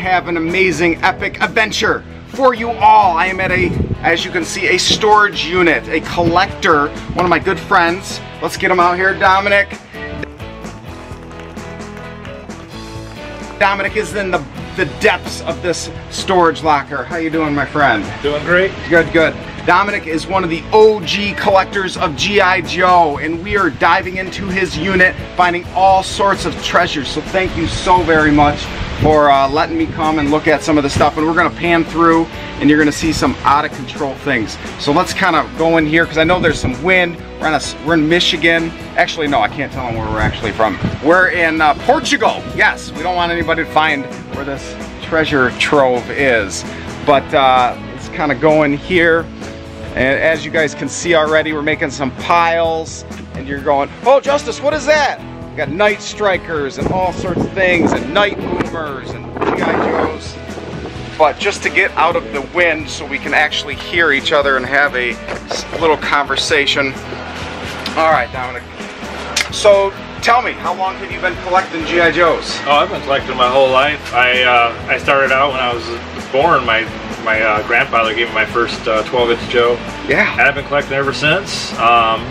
have an amazing epic adventure for you all. I am at a, as you can see, a storage unit, a collector, one of my good friends. Let's get him out here, Dominic. Dominic is in the, the depths of this storage locker. How you doing, my friend? Doing great. Good, good. Dominic is one of the OG collectors of G.I. Joe, and we are diving into his unit, finding all sorts of treasures. So thank you so very much for uh, letting me come and look at some of the stuff. And we're gonna pan through, and you're gonna see some out of control things. So let's kind of go in here, because I know there's some wind. We're in, a, we're in Michigan. Actually, no, I can't tell them where we're actually from. We're in uh, Portugal. Yes, we don't want anybody to find where this treasure trove is. But uh, let's kind of go in here. And as you guys can see already, we're making some piles and you're going, oh, Justice, what is that? We got night strikers and all sorts of things and night boomers and G.I. Joes. But just to get out of the wind so we can actually hear each other and have a little conversation. All right, Dominic. So tell me, how long have you been collecting G.I. Joes? Oh, I've been collecting my whole life. I uh, I started out when I was born. My my uh, grandfather gave me my first uh, 12 inch Joe. Yeah. And I've been collecting ever since. Um,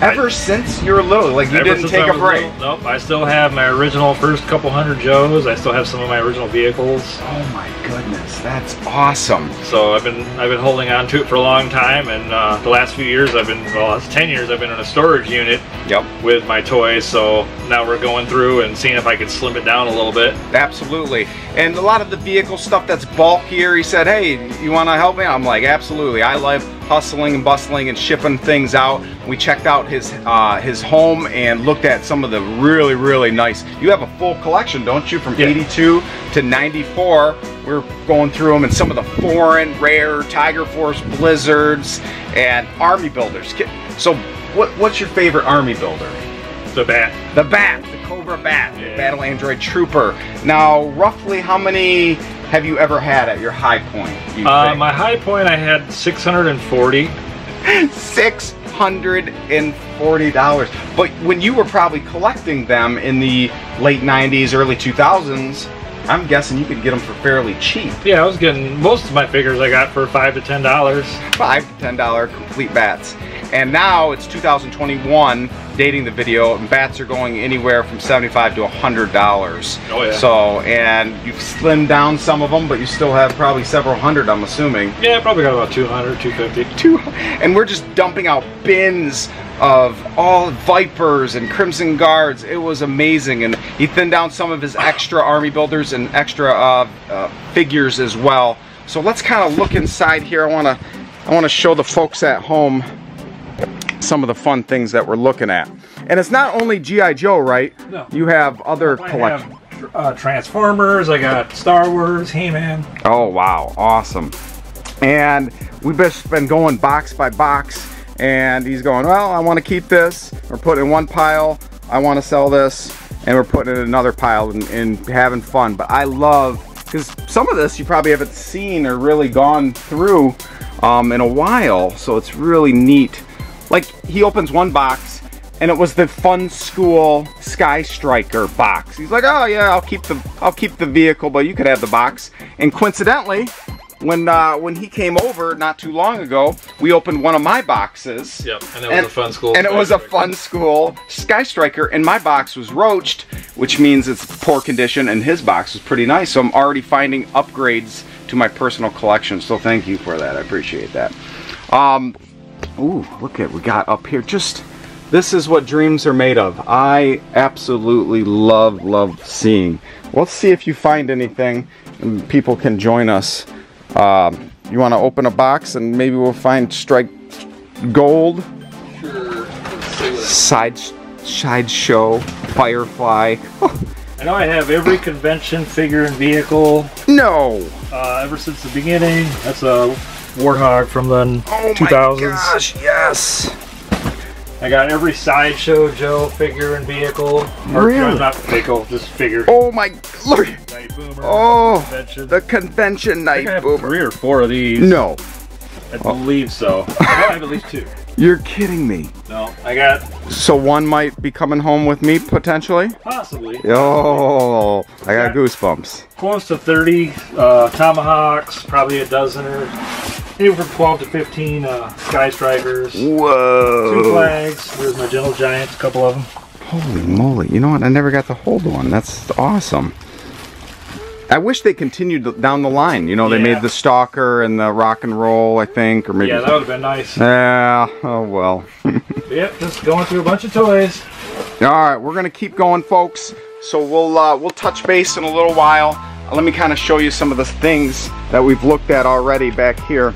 Ever I, since you were little, like you didn't take a break. Little, nope, I still have my original first couple hundred Joes. I still have some of my original vehicles. Oh my goodness, that's awesome. So I've been I've been holding on to it for a long time, and uh, the last few years I've been well, it's ten years I've been in a storage unit. Yep. With my toys, so now we're going through and seeing if I can slim it down a little bit. Absolutely, and a lot of the vehicle stuff that's bulkier. He said, "Hey, you want to help me?" I'm like, "Absolutely." I love hustling and bustling and shipping things out. We checked out his uh, his home and looked at some of the really really nice. You have a full collection, don't you? From yeah. 82 to 94. We're going through them and some of the foreign rare Tiger Force Blizzards and Army builders. So, what what's your favorite Army builder? The Bat. The Bat, the Cobra Bat, yeah. Battle Android Trooper. Now, roughly how many have you ever had at your high point? Uh, my high point, I had 640. $640. But when you were probably collecting them in the late 90s, early 2000s, I'm guessing you could get them for fairly cheap. Yeah, I was getting most of my figures I got for five to ten dollars. Five to ten dollar complete bats. And now it's 2021, dating the video, and bats are going anywhere from 75 to $100. Oh yeah. So, and you've slimmed down some of them, but you still have probably several hundred, I'm assuming. Yeah, probably got about 200, 250. Two, and we're just dumping out bins of all Vipers and Crimson Guards. It was amazing. And he thinned down some of his extra army builders and extra uh, uh, figures as well. So let's kind of look inside here. I want to I want to show the folks at home some of the fun things that we're looking at. And it's not only G.I. Joe, right? No. You have other collections. Uh, Transformers, I got Star Wars, He-Man. Oh, wow. Awesome. And we've just been going box by box. And he's going, well, I want to keep this. We're putting in one pile. I want to sell this. And we're putting in another pile and, and having fun. But I love, because some of this you probably haven't seen or really gone through um, in a while. So it's really neat like he opens one box and it was the Funskool Sky Striker box. He's like, oh yeah, I'll keep the I'll keep the vehicle, but you could have the box. And coincidentally, when uh, when he came over not too long ago, we opened one of my boxes. Yep, and it was and, a Funskool. And it was a Funskool Sky Striker, and my box was roached, which means it's poor condition, and his box was pretty nice. So I'm already finding upgrades to my personal collection. So thank you for that. I appreciate that. Um, Ooh, look at we got up here. Just this is what dreams are made of. I absolutely love, love seeing. Let's see if you find anything and people can join us. Um, you want to open a box and maybe we'll find strike gold. Sure. Side side show firefly. I know I have every convention figure and vehicle. No. Uh, ever since the beginning. That's a Warthog from the oh 2000s. gosh, yes. I got every sideshow Joe figure and vehicle. Or, really? not vehicle, just figure. Oh my, look. Boomer. Oh, convention. the convention Night I Boomer. three or four of these. No. I believe so. I have at least two. You're kidding me. No, I got So one might be coming home with me potentially? possibly Oh, I got Yeah. goosebumps. close to 30 uh, tomahawks, probably a dozen or anywhere from 12 to 15 uh, sky strikers, two flags. There's my gentle giants, a couple of them. Holy moly. You know what? I never got to hold one. That's awesome. I wish they continued down the line. You know, they Yeah. made the Stalker and the Rock and Roll, I think, or maybe. Yeah, that would have been nice. Yeah, oh well. Yep, just going through a bunch of toys. All right, we're gonna keep going, folks. So we'll uh, we'll touch base in a little while. Let me kind of show you some of the things that we've looked at already back here.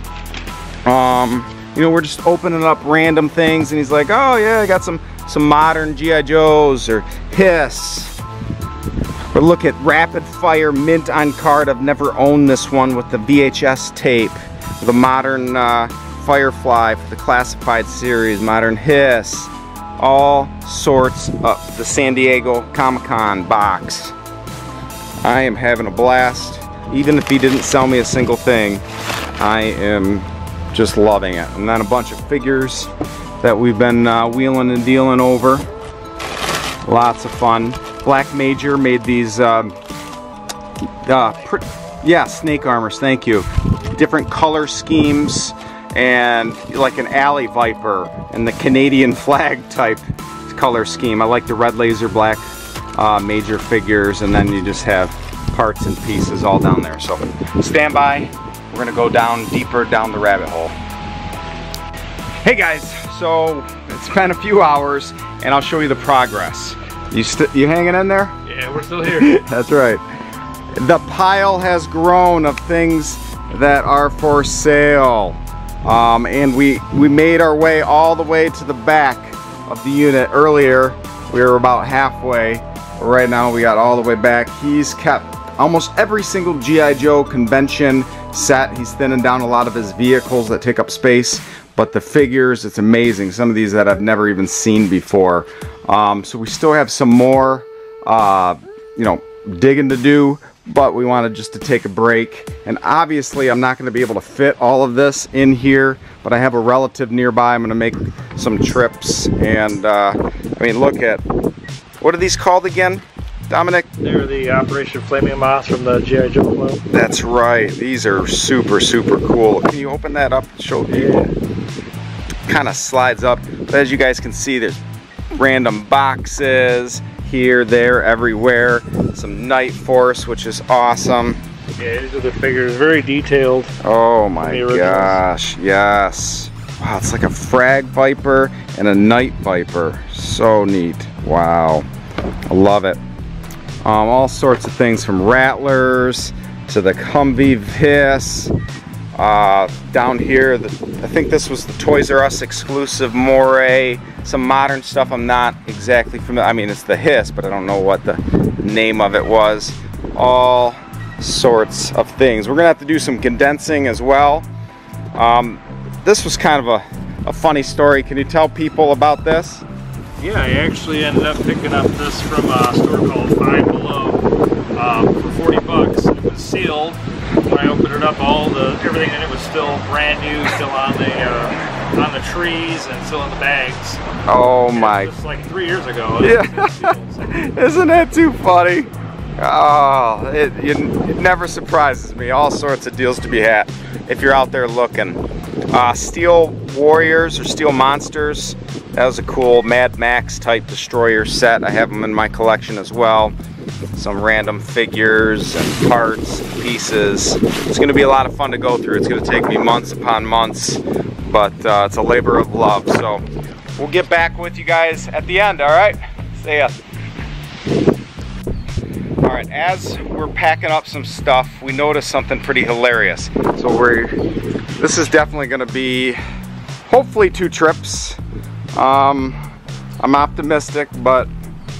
Um, you know, we're just opening up random things, and he's like, "Oh yeah, I got some some modern GI Joes or Hiss." Look at Rapid Fire Mint on card. I've never owned this one with the VHS tape. The modern uh, Firefly for the classified series, modern Hiss all sorts of the San Diego Comic-Con box. I am having a blast. Even if he didn't sell me a single thing, I am just loving it. And then a bunch of figures that we've been uh, wheeling and dealing over. Lots of fun. Black Major made these, um, uh, yeah, snake armors, thank you. Different color schemes and like an alley viper and the Canadian flag type color scheme. I like the red laser black uh, major figures and then you just have parts and pieces all down there. So stand by. We're gonna go down deeper down the rabbit hole. Hey guys, so it's been a few hours and I'll show you the progress. You st you hanging in there? Yeah, we're still here. That's right. The pile has grown of things that are for sale. Um, and we, we made our way all the way to the back of the unit earlier. We were about halfway. Right now we got all the way back. He's kept almost every single G.I. Joe convention set. He's thinning down a lot of his vehicles that take up space. But the figures, it's amazing. Some of these that I've never even seen before. Um, so we still have some more uh, you know, digging to do, but we wanted just to take a break. And obviously I'm not gonna be able to fit all of this in here, but I have a relative nearby. I'm gonna make some trips. And uh, I mean, look at, what are these called again, Dominic? They're the Operation Flaming Moth from the G.I. Joe Club. That's right. These are super, super cool. Can you open that up and show people? Kind of slides up. But as you guys can see, there's random boxes here, there, everywhere. Some Night Force, which is awesome. Yeah, these are the figures, very detailed. Oh my gosh, yes. Wow, it's like a Frag Viper and a Night Viper. So neat. Wow. I love it. Um, all sorts of things from Rattlers to the Humvee Hiss. Uh, down here, the, I think this was the Toys R Us exclusive Moray. Some modern stuff I'm not exactly familiar. I mean, it's the Hiss, but I don't know what the name of it was. All sorts of things. We're gonna have to do some condensing as well. Um, this was kind of a, a funny story. Can you tell people about this? Yeah, I actually ended up picking up this from a store called Five Below um, for 40 bucks. It was sealed. When I opened it up, all the everything in it was still brand new, still on the uh, on the trees and still in the bags. Oh my Just like three years ago. Yeah. It was sealed, so- Isn't that too funny? Oh, it, it, it never surprises me. All sorts of deals to be had if you're out there looking. Uh, Steel Warriors or Steel Monsters. That was a cool Mad Max type destroyer set. I have them in my collection as well. Some random figures and parts, and pieces. It's going to be a lot of fun to go through. It's going to take me months upon months, but uh, it's a labor of love. So we'll get back with you guys at the end, all right? See ya. All right, as we're packing up some stuff, we noticed something pretty hilarious. So we're, this is definitely gonna be, hopefully two trips. Um, I'm optimistic, but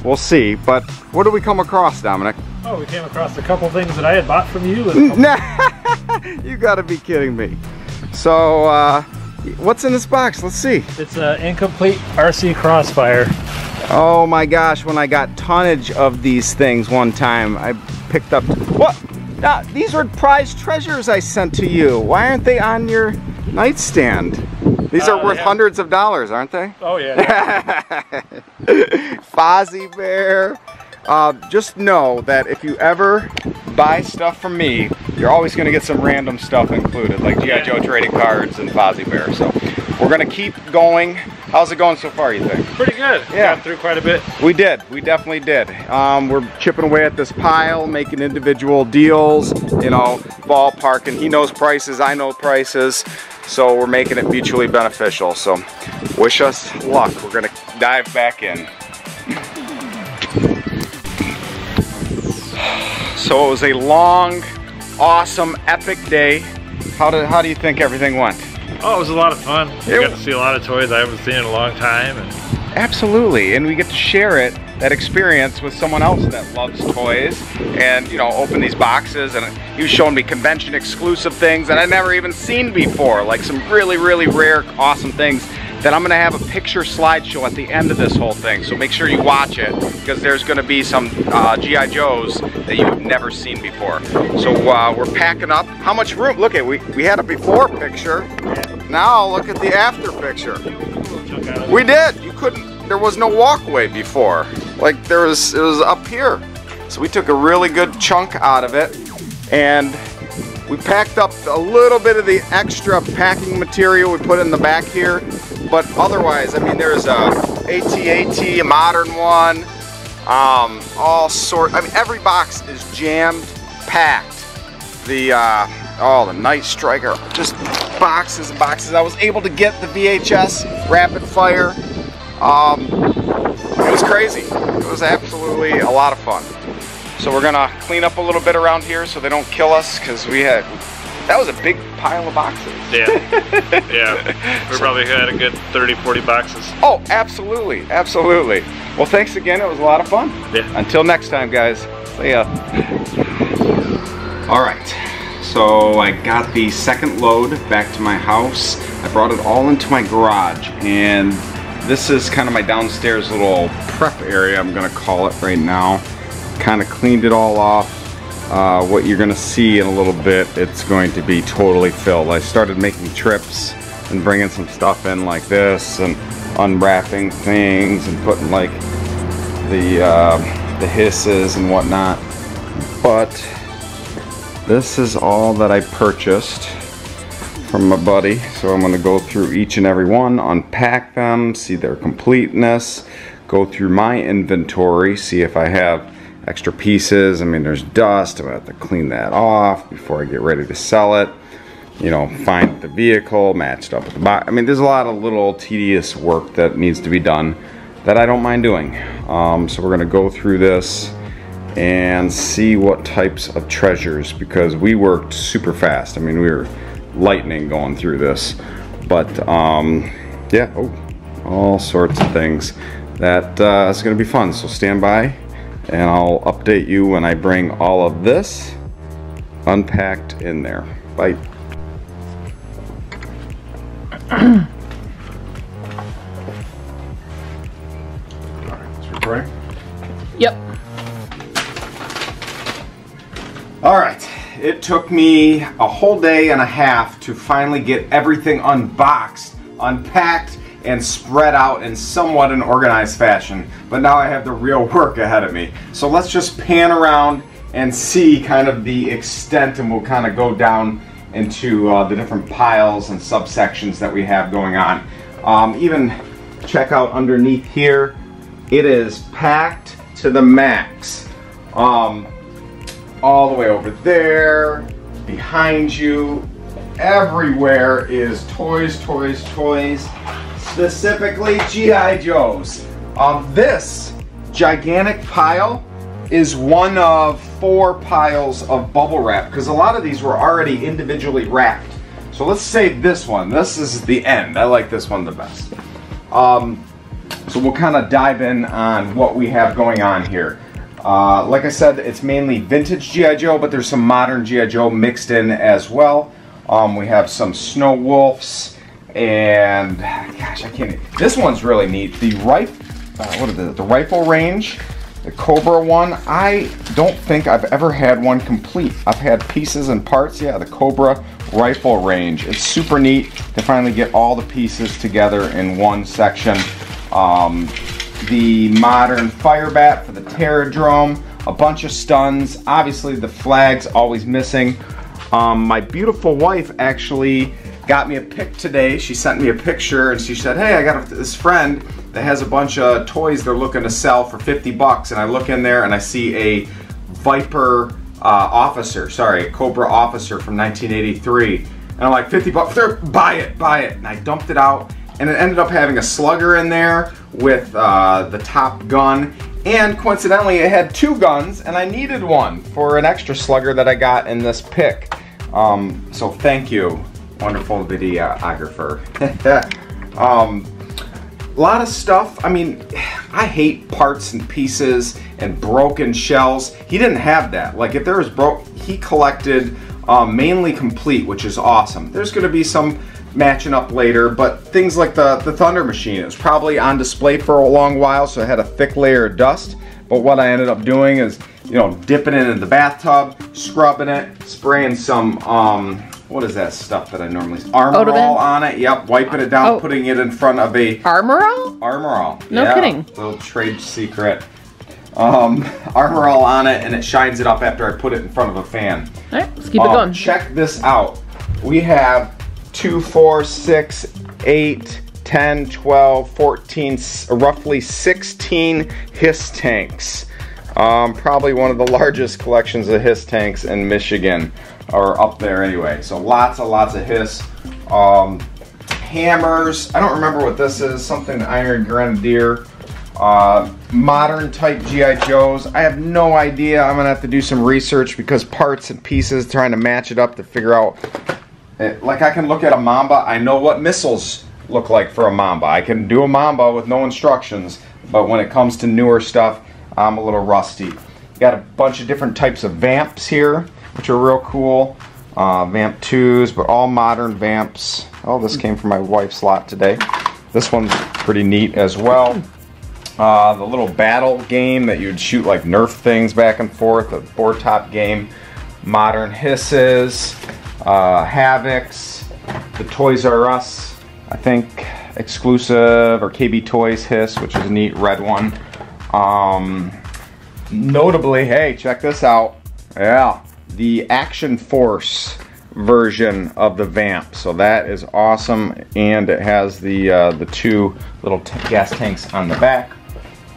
we'll see. But what did we come across, Dominic? Oh, we came across a couple things that I had bought from you. you gotta be kidding me. So, uh, what's in this box? Let's see. It's an incomplete RC Crossfire. Oh my gosh, when I got tonnage of these things one time, I picked up, what? Now, these were prized treasures I sent to you. Why aren't they on your nightstand? These are Uh, worth yeah. hundreds of dollars, aren't they? Oh yeah. Fozzie Bear. Uh, just know that if you ever buy stuff from me, you're always going to get some random stuff included, like G.I. Joe trading cards and Fozzie Bear. So we're going to keep going. How's it going so far, you think? Pretty good. Yeah. Got through quite a bit. We did. We definitely did. Um, we're chipping away at this pile, making individual deals, you know, ballparking. He knows prices, I know prices. So we're making it mutually beneficial. So wish us luck. We're going to dive back in. So it was a long, awesome, epic day. How, did, how do you think everything went? Oh, it was a lot of fun. I got to see a lot of toys I haven't seen in a long time, and Absolutely, and we get to share it, that experience with someone else that loves toys and, you know, open these boxes and he was showing me convention exclusive things that I'd never even seen before, like some really, really rare, awesome things that I'm gonna have a picture slideshow at the end of this whole thing. So make sure you watch it because there's gonna be some uh, G.I. Joes that you've never seen before. So uh, we're packing up. How much room? Look at, we, we had a before picture. Now look at the after picture. We did. You couldn't. There was no walkway before. Like there was. It was up here. So we took a really good chunk out of it, and we packed up a little bit of the extra packing material we put in the back here. But otherwise, I mean, there's a AT-AT, a modern one, um, all sort. I mean, every box is jammed, packed. The uh, oh, the Night Striker, just boxes and boxes. I was able to get the VHS rapid fire. Um, it was crazy. It was absolutely a lot of fun. So we're gonna clean up a little bit around here so they don't kill us because we had that was a big pile of boxes. Yeah. yeah. We probably had a good 30, 40 boxes. Oh, absolutely, absolutely. Well, thanks again. It was a lot of fun. Yeah. Until next time, guys. See ya. All right. So I got the second load back to my house. I brought it all into my garage, and this is kind of my downstairs little prep area. I'm gonna call it right now. Kind of cleaned it all off. Uh, what you're gonna see in a little bit, it's going to be totally filled. I started making trips and bringing some stuff in like this and unwrapping things and putting like the uh, the hisses and whatnot. But this is all that I purchased from my buddy. So I'm gonna go through each and every one, unpack them, see their completeness, go through my inventory, see if I have extra pieces. I mean, there's dust, I'm gonna have to clean that off before I get ready to sell it. You know, find the vehicle, matched up with the box. I mean, there's a lot of little tedious work that needs to be done that I don't mind doing. Um, so we're gonna go through this and see what types of treasures because we worked super fast. I mean, we were lightning going through this, but um, yeah, oh, all sorts of things. That uh, is going to be fun. So stand by, and I'll update you when I bring all of this unpacked in there. Bye. All right, it took me a whole day and a half to finally get everything unboxed, unpacked, and spread out in somewhat an organized fashion. But now I have the real work ahead of me. So let's just pan around and see kind of the extent and we'll kind of go down into uh, the different piles and subsections that we have going on. Um, even check out underneath here, it is packed to the max. Um, all the way over there, behind you, everywhere is toys, toys, toys, specifically G.I. Joes. Um, this gigantic pile is one of four piles of bubble wrap because a lot of these were already individually wrapped. So let's save this one. This is the end. I like this one the best. Um, so we'll kind of dive in on what we have going on here. Uh, like I said, it's mainly vintage G.I. Joe, but there's some modern G.I. Joe mixed in as well. Um, we have some Snow Wolves, and gosh, I can't. This one's really neat. The rifle, uh, what is it? The rifle range, the Cobra one. I don't think I've ever had one complete. I've had pieces and parts. Yeah, the Cobra rifle range. It's super neat to finally get all the pieces together in one section. Um, the modern fire bat for the Terrordrome, a bunch of stuns. Obviously the flag's always missing. Um, my beautiful wife actually got me a pic today. She sent me a picture and she said, hey, I got this friend that has a bunch of toys they're looking to sell for 50 bucks. And I look in there and I see a Viper uh, officer, sorry, Cobra officer from 1983. And I'm like, 50 bucks, buy it, buy it. And I dumped it out and it ended up having a slugger in there with uh, the top gun and coincidentally it had two guns and I needed one for an extra slugger that I got in this pick. Um, so thank you, wonderful videographer. um, a lot of stuff, I mean, I hate parts and pieces and broken shells. He didn't have that. Like if there was broke, he collected um, mainly complete, which is awesome. There's gonna be some matching up later, but things like the, the Thunder Machine, it was probably on display for a long while, so it had a thick layer of dust. But what I ended up doing is, you know, dipping it in the bathtub, scrubbing it, spraying some, um, what is that stuff that I normally, Armor All on it, yep, wiping it down, oh. putting it in front of a... Armor All? Armor All, No yeah, kidding. Little trade secret. Um, Armor All on it, and it shines it up after I put it in front of a fan. All right, let's keep um, it going. Check this out. We have 2, 4, 6, 8, 10, 12, 14, roughly 16 HISS tanks. Um, probably one of the largest collections of HISS tanks in Michigan, or up there anyway. So lots and lots of HISS. Um, hammers, I don't remember what this is, something Iron Grenadier. Uh, modern type G.I. Joes, I have no idea. I'm gonna have to do some research because parts and pieces, trying to match it up to figure out it, like I can look at a Mamba, I know what missiles look like for a Mamba. I can do a Mamba with no instructions, but when it comes to newer stuff, I'm a little rusty. Got a bunch of different types of vamps here, which are real cool. Uh, vamp 2s, but all modern vamps. Oh, this came from my wife's lot today. This one's pretty neat as well. Uh, the little battle game that you'd shoot like Nerf things back and forth, a board top game. Modern hisses uh, Havocs, the Toys R Us, I think, exclusive, or KB Toys Hiss, which is a neat red one. Um, notably, hey, check this out. Yeah, the Action Force version of the Vamp. So that is awesome, and it has the uh, the two little gas tanks on the back.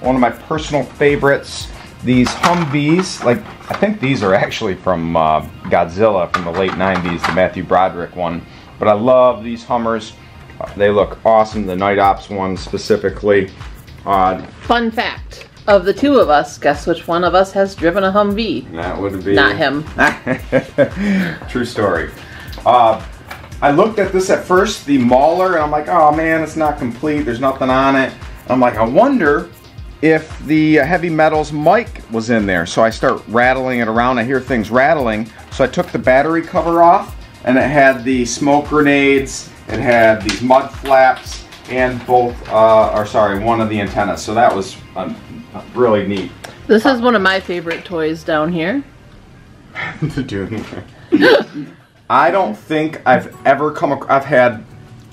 One of my personal favorites these Humvees, like I think these are actually from uh, Godzilla from the late 90s, the Matthew Broderick one. But I love these Hummers. Uh, they look awesome, the Night Ops one specifically. Uh, Fun fact, of the two of us, guess which one of us has driven a Humvee? That would be... Not him. True story. Uh, I looked at this at first, the Mauler, and I'm like, oh man, it's not complete, there's nothing on it. I'm like, I wonder if the heavy metals mic was in there. So I start rattling it around. I hear things rattling. So I took the battery cover off and it had the smoke grenades, it had these mud flaps, and both, uh, or sorry, one of the antennas. So that was um, really neat. This is one of my favorite toys down here. the Dune. I don't think I've ever come across, I've had,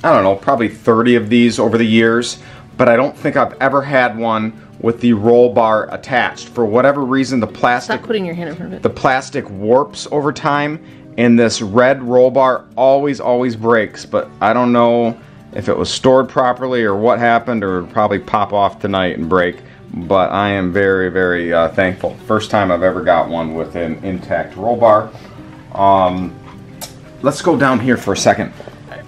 I don't know, probably 30 of these over the years, but I don't think I've ever had one with the roll bar attached. For whatever reason, the plastic Stop putting your hand in front of it. The plastic warps over time, and this red roll bar always, always breaks. But I don't know if it was stored properly or what happened, or probably pop off tonight and break. But I am very, very uh, thankful. First time I've ever got one with an intact roll bar. Um, let's go down here for a second.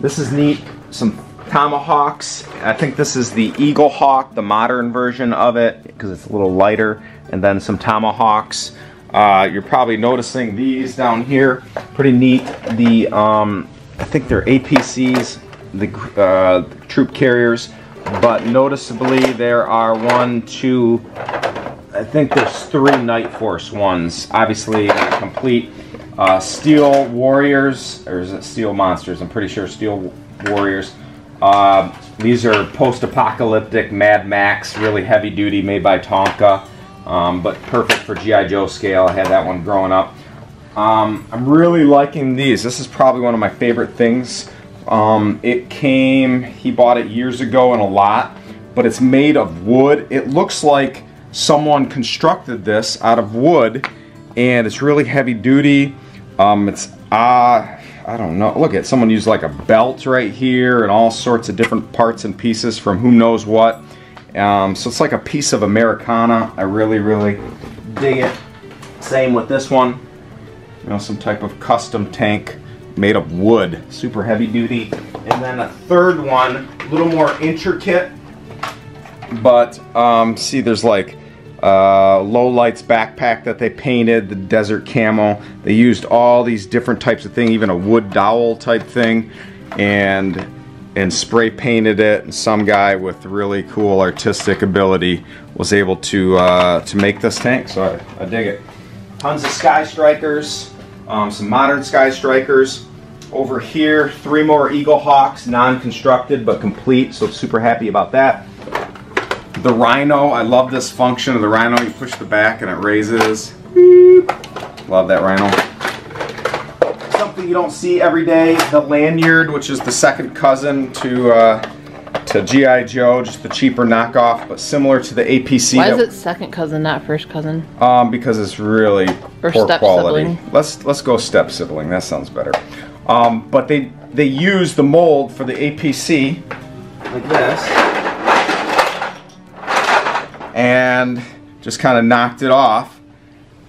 This is neat. Some Tomahawks. I think this is the Eagle Hawk, the modern version of it, because it's a little lighter. And then some Tomahawks. Uh, you're probably noticing these down here. Pretty neat. The, um, I think they're APCs, the uh, troop carriers. But noticeably there are one, two, I think there's three Night Force ones. Obviously complete. Uh, Steel Warriors, or is it Steel Monsters? I'm pretty sure Steel Warriors. Uh, these are post-apocalyptic Mad Max, really heavy duty, made by Tonka, um, but perfect for G.I. Joe scale. I had that one growing up. Um, I'm really liking these. This is probably one of my favorite things. Um, it came, he bought it years ago in a lot, but it's made of wood. It looks like someone constructed this out of wood and it's really heavy duty. Um, it's, uh, I don't know, look at someone used like a belt right here and all sorts of different parts and pieces from who knows what. Um, so it's like a piece of Americana. I really, really dig it. Same with this one. You know, some type of custom tank made of wood. Super heavy duty. And then a third one, a little more intricate. But um, see, there's like uh, low lights backpack that they painted, the desert camo. They used all these different types of thing, even a wood dowel type thing, and and spray painted it. And some guy with really cool artistic ability was able to uh, to make this tank. So I, I dig it. Tons of Sky Strikers, um, some modern Sky Strikers. Over here, three more Eagle Hawks, non-constructed but complete. So super happy about that. The Rhino, I love this function of the Rhino. You push the back and it raises. Love that Rhino. Something you don't see every day, the Lanard, which is the second cousin to uh, to G.I. Joe, just the cheaper knockoff, but similar to the APC. Why is it second cousin, not first cousin? um, because it's really Or poor step quality. sibling. Let's let's go step sibling. That sounds better. Um, but they they use the mold for the APC like this, and just kind of knocked it off.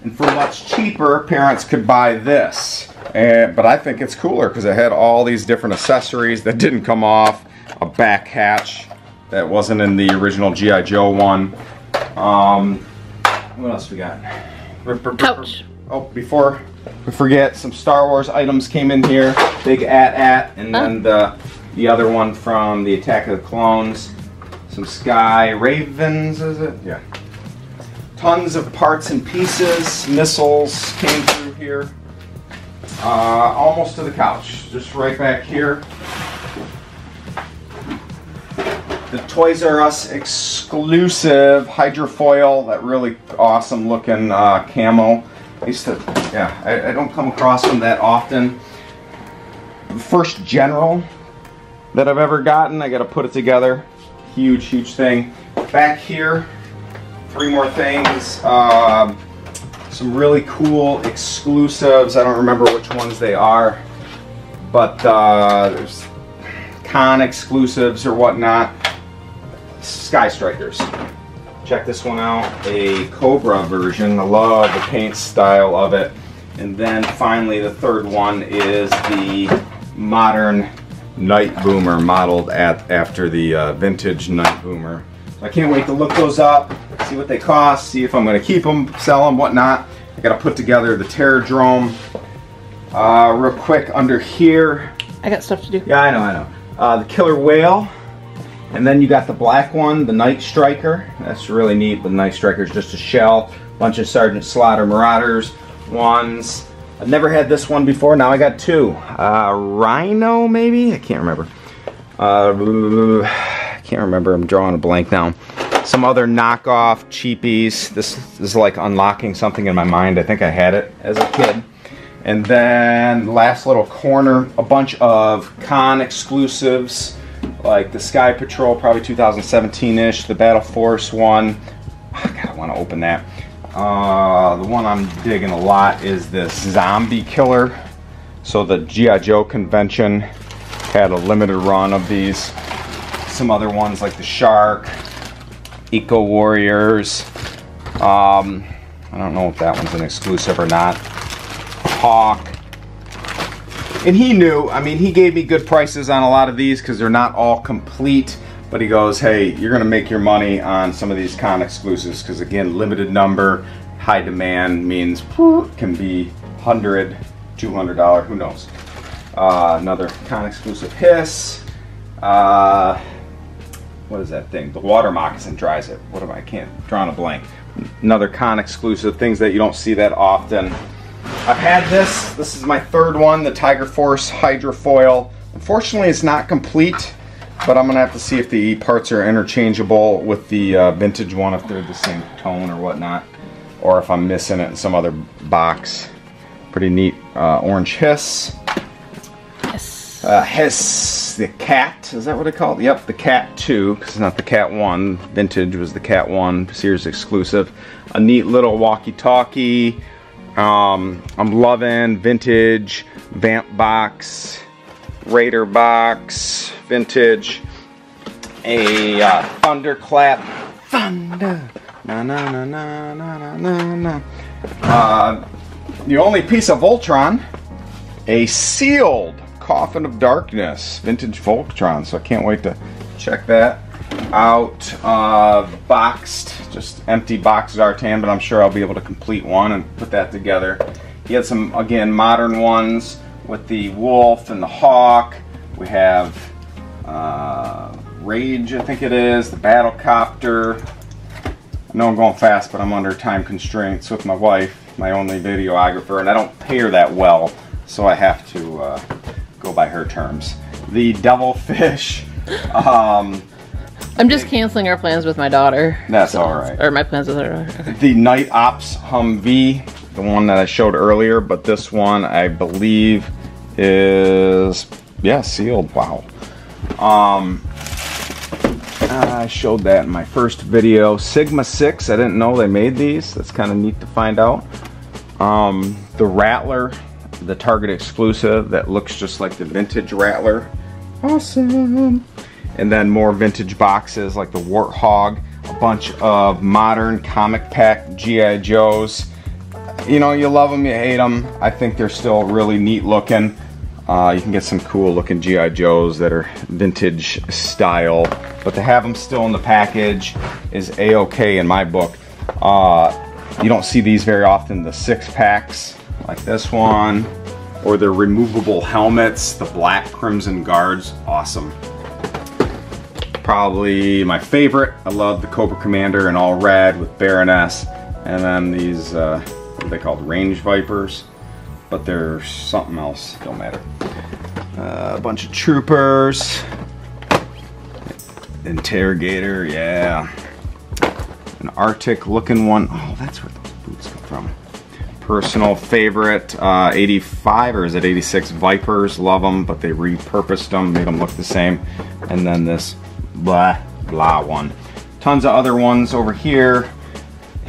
And for much cheaper, parents could buy this. And, but I think it's cooler because it had all these different accessories that didn't come off, a back hatch that wasn't in the original GI Joe one. Um, what else we got? Couch. Oh, before we forget, some Star Wars items came in here. Big AT-AT, and then the the other one from the Attack of the Clones. Some Sky Ravens, is it? Yeah. Tons of parts and pieces. Missiles came through here. Uh, almost to the couch, just right back here. The Toys R Us exclusive hydrofoil, that really awesome looking uh, camo. I used to, yeah, I, I don't come across them that often. The first General that I've ever gotten, I gotta put it together. Huge, huge thing. Back here, three more things. Um, some really cool exclusives. I don't remember which ones they are, but uh, there's con exclusives or whatnot. Sky Strikers. Check this one out, a Cobra version. I love the paint style of it. And then finally the third one is the modern Night Boomer modeled at after the uh, vintage Night Boomer. I can't wait to look those up, see what they cost, see if I'm going to keep them, sell them, whatnot. I got to put together the Terrordrome. Uh, real quick under here, I got stuff to do. yeah, I know, I know. Uh, the Killer Whale. And then you got the black one, the Night Striker. That's really neat. The Night Striker is just a shell. Bunch of Sergeant Slaughter Marauders ones. I've never had this one before. Now I got two. Uh, Rhino, maybe? I can't remember. Uh, I can't remember. I'm drawing a blank now. Some other knockoff cheapies. This, is like unlocking something in my mind. I think I had it as a kid. And then last little corner, a bunch of con exclusives like the Sky Patrol, probably 2017-ish. The Battle Force one, oh, God, I want to open that. Uh, the one I'm digging a lot is this Zombie Killer. So the GI Joe convention had a limited run of these. Some other ones like the Shark, Eco Warriors. Um, I don't know if that one's an exclusive or not. Hawk. And he knew, I mean, he gave me good prices on a lot of these because they're not all complete. But he goes, hey, you're going to make your money on some of these con exclusives because, again, limited number, high demand means can be 100 $200, who knows. Uh, another con exclusive hiss. Uh, what is that thing? The water moccasin dries it. What am I? I can't draw a blank. Another con exclusive, things that you don't see that often. I've had this. This is my third one, the Tiger Force Hydrofoil. Unfortunately, it's not complete, but I'm gonna have to see if the parts are interchangeable with the uh, vintage one, if they're the same tone or whatnot, or if I'm missing it in some other box. Pretty neat uh, orange hiss. Yes. Uh, Hiss, the cat, is that what it called? Yep, the cat 2, because it's not the cat 1. Vintage was the cat 1, Sears exclusive. A neat little walkie-talkie. Um, I'm loving vintage vamp box, Raider box, vintage. A uh, thunderclap. Thunder. Na na na na na na na na. Uh, the only piece of Voltron a sealed Coffin of Darkness, vintage Voltron. So I can't wait to check that out. Uh, boxed, just empty box Zartan, but I'm sure I'll be able to complete one and put that together. He had some, again, modern ones with the wolf and the hawk. We have uh, Rage, I think it is, the battle copter. I know I'm going fast, but I'm under time constraints with my wife, my only videographer, and I don't pay her that well, so I have to uh, go by her terms. The devilfish, um, I'm just canceling our plans with my daughter. that's all right. Or my plans with her The Night Ops Humvee, the one that I showed earlier, but this one I believe is yeah sealed. Wow. Um, I showed that in my first video. Sigma Six. I didn't know they made these. That's kind of neat to find out. Um, the Rattler, the Target exclusive that looks just like the vintage Rattler. Awesome. And then more vintage boxes like the Warthog, a bunch of modern comic pack G.I. Joes. You know, you love them, you hate them. I think they're still really neat looking. Uh, you can get some cool looking G.I. Joes that are vintage style, but to have them still in the package is a-okay in my book. Uh, you don't see these very often, the six packs like this one, or the removable helmets, the black Crimson Guards, awesome. Probably my favorite, I love the Cobra Commander in all red with Baroness, and then these, uh, what are they called, Range Vipers, but they're something else, don't matter. Uh, a bunch of troopers, interrogator, yeah. An Arctic looking one. Oh, that's where those boots come from. Personal favorite, uh, 85 or is it 86 Vipers. Love them, but they repurposed them, made them look the same. And then this blah blah one. Tons of other ones over here.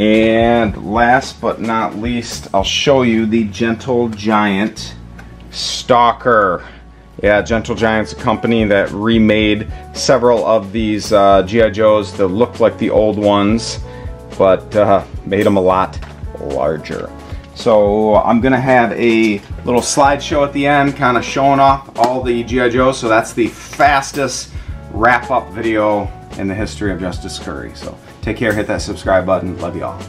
And last but not least, I'll show you the Gentle Giant Stalker. Yeah, Gentle Giant's a company that remade several of these uh, G.I. Joes that look like the old ones, but uh, made them a lot larger. So I'm gonna have a little slideshow at the end, kind of showing off all the G.I. Joes. So that's the fastest wrap-up video in the history of Justice Cury. So take care, hit that subscribe button. Love you all.